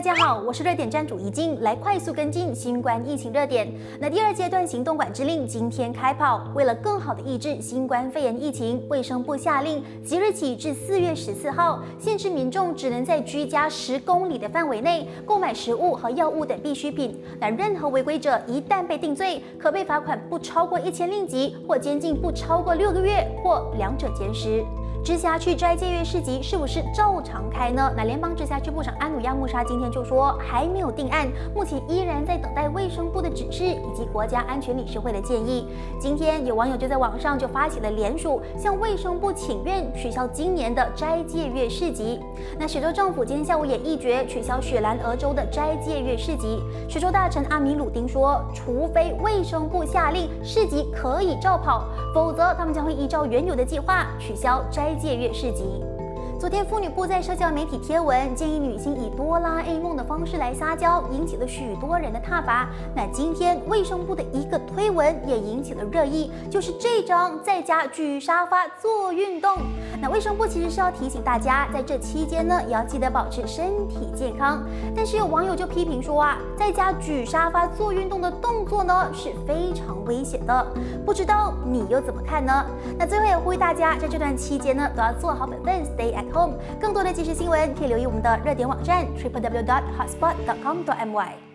大家好，我是热点站主怡静，来快速跟进新冠疫情热点。那第二阶段行动管制令今天开跑，为了更好的抑制新冠肺炎疫情，卫生部下令即日起至四月十四号，限制民众只能在居家十公里的范围内购买食物和药物等必需品。那任何违规者一旦被定罪，可被罚款不超过一千令吉，或监禁不超过六个月，或两者兼施。直辖区斋戒月市集是不是照常开呢？那联邦直辖区部长安努亚穆沙今天就说还没有定案，目前依然在等待卫生部的指示以及国家安全理事会的建议。今天有网友就在网上就发起了联署，向卫生部请愿取消今年的斋戒月市集。那雪州政府今天下午也一决取消雪兰莪州的斋戒月市集。雪州大臣阿米鲁丁说，除非卫生部下令市集可以照跑，否则他们将会依照原有的计划取消斋。戒月市集。昨天妇女部在社交媒体贴文，建议女性以哆啦 A 梦的方式来撒娇，引起了许多人的挞伐。那今天卫生部的一个推文也引起了热议，就是这张在家举沙发做运动。那卫生部其实是要提醒大家，在这期间呢，也要记得保持身体健康。但是有网友就批评说啊，在家举沙发做运动的动作呢是非常危险的，不知道你又怎么看呢？那最后也呼吁大家，在这段期间呢，都要做好本分，stay at home。更多的即时新闻可以留意我们的热点网站 triplew.dot.hotspot.dot.com.dot.my